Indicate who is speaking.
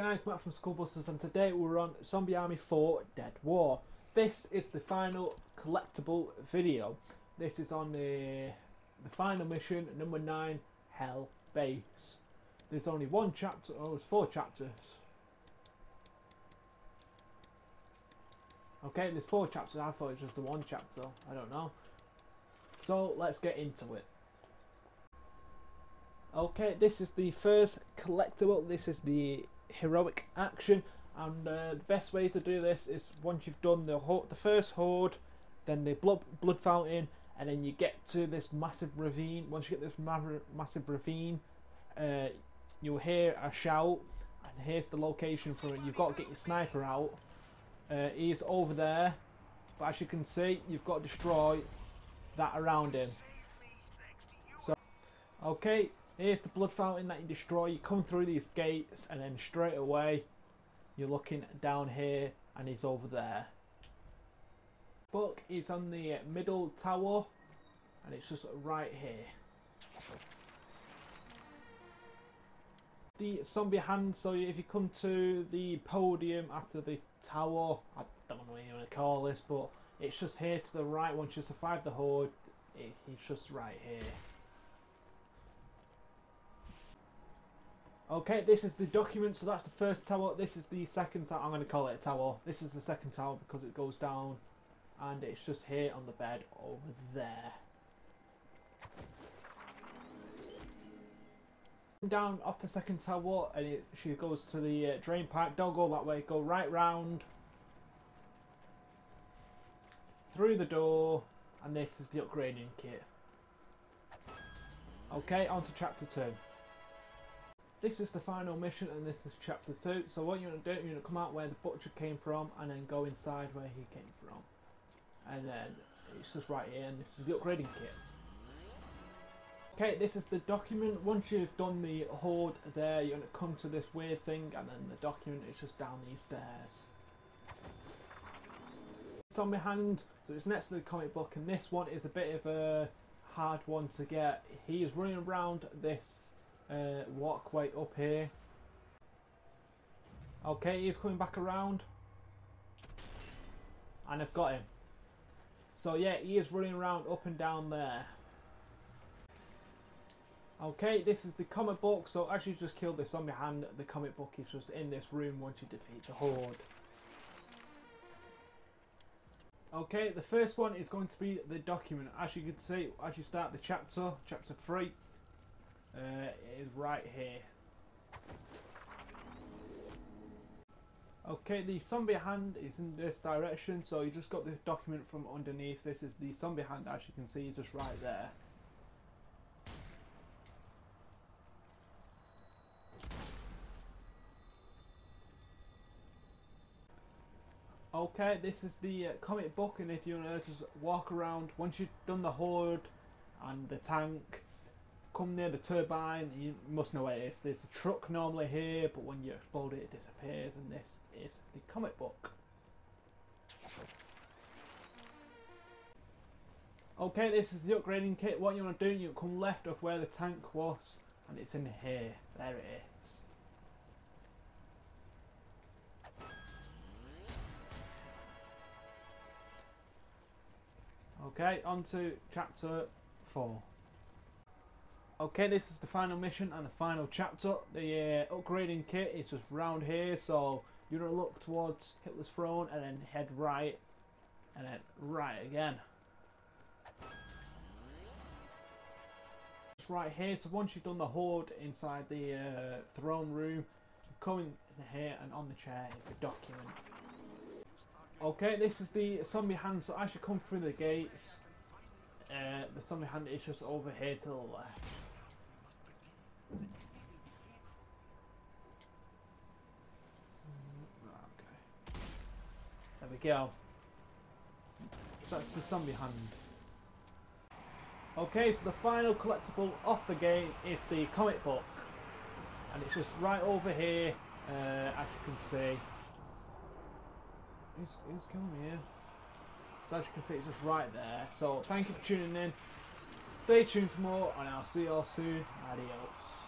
Speaker 1: guys, Matt from Skull Busters and today we're on Zombie Army 4 Dead War. This is the final collectible video. This is on the, the final mission, number 9, Hell Base. There's only one chapter, oh there's four chapters. Okay, there's four chapters, I thought it was just the one chapter, I don't know. So let's get into it. Okay, this is the first collectible. This is the heroic action, and uh, the best way to do this is once you've done the the first horde, then the blood blood fountain, and then you get to this massive ravine. Once you get this ma massive ravine, uh, you'll hear a shout, and here's the location for it. You've got to get your sniper out. Uh, he's over there, but as you can see, you've got to destroy that around him. So, okay, Here's the blood fountain that you destroy. You come through these gates and then straight away you're looking down here and he's over there. Book is on the middle tower and it's just right here. The zombie hand, so if you come to the podium after the tower, I don't know what you want to call this, but it's just here to the right once you survive the horde, he's just right here. Okay, this is the document, so that's the first tower. This is the second tower. I'm going to call it a tower. This is the second tower because it goes down and it's just here on the bed over there. Down off the second tower and it, she goes to the uh, drain pipe. Don't go that way. Go right round through the door and this is the upgrading kit. Okay, on to chapter 2 this is the final mission and this is chapter 2 so what you're going to do you're going to come out where the butcher came from and then go inside where he came from. And then it's just right here and this is the upgrading kit. Okay this is the document. Once you've done the horde there you're going to come to this weird thing and then the document is just down these stairs. It's on my hand so it's next to the comic book and this one is a bit of a hard one to get. He is running around this uh, walkway up here. Okay, he's coming back around. And I've got him. So yeah, he is running around up and down there. Okay, this is the comic book. So as you just killed this on my hand, the comic book is just in this room once you defeat the Horde. Okay, the first one is going to be the document. As you can see, as you start the chapter, chapter 3, uh, is right here. Okay, the zombie hand is in this direction, so you just got the document from underneath. This is the zombie hand, as you can see, just right there. Okay, this is the uh, comic book, and if you want to just walk around, once you've done the horde and the tank, come near the turbine, you must know where it is. There's a truck normally here, but when you explode it, it disappears, and this is the comic book. Okay, this is the upgrading kit. What you want to do, you come left of where the tank was, and it's in here. There it is. Okay, on to chapter 4. Okay, this is the final mission and the final chapter. The uh, upgrading kit is just round here, so you're going to look towards Hitler's throne and then head right, and then right again. It's right here, so once you've done the horde inside the uh, throne room, come in here and on the chair is the document. Okay, this is the zombie hand, so as you come through the gates, uh, the zombie hand is just over here to the left. Okay. There we go. That's the zombie hand. Okay, so the final collectible off the game is the comic book. And it's just right over here, uh, as you can see. Who's, who's killing me here? So as you can see, it's just right there. So thank you for tuning in. Stay tuned for more, and I'll see you all soon. Adios.